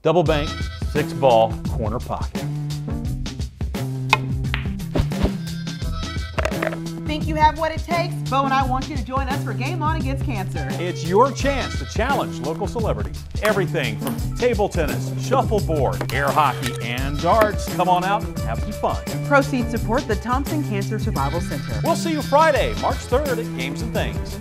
Double bank, six ball, corner pocket. Think you have what it takes? Bo and I want you to join us for Game On Against Cancer. It's your chance to challenge local celebrities. Everything from table tennis, shuffleboard, air hockey, and darts. Come on out and have some fun. Proceeds support the Thompson Cancer Survival Center. We'll see you Friday, March 3rd at Games and Things.